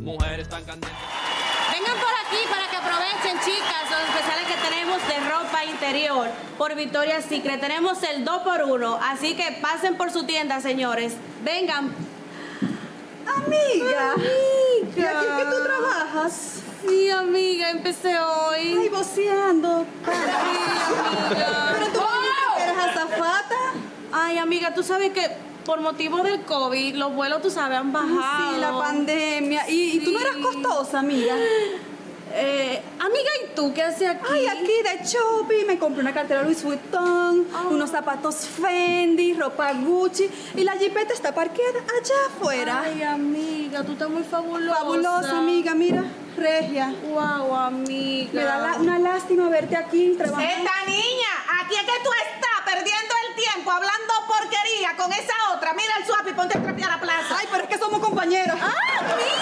mujeres tan candentes. Vengan por aquí para que aprovechen, chicas, los especiales que tenemos de ropa interior por Victoria's Secret. Tenemos el 2x1, así que pasen por su tienda, señores. Vengan. Amiga. Amiga. ¿Y aquí que tú trabajas? Sí, amiga, empecé hoy. Ay, voceando. amiga. Pero tú que eres azafata. Ay, amiga, tú sabes que por motivo del COVID, los vuelos, tú sabes, han bajado. Sí, la pandemia. ¿Y, y tú no eras costosa, amiga? Eh, amiga, ¿y tú qué haces aquí? Ay, aquí de shopping me compré una cartera Louis Vuitton, Ah. unos zapatos Fendi, ropa Gucci y la jipeta está parqueada allá afuera. Ay, amiga, tú estás muy fabulosa. Fabulosa, amiga, mira, regia. Wow, amiga. Me da la- una lástima verte aquí trabajando. Esta niña, aquí es que tú estás perdiendo el tiempo hablando porquería con esa Mira y ponte a trapear la plaza. Ay, pero es que somos compañeros. ¡Ah, amiga!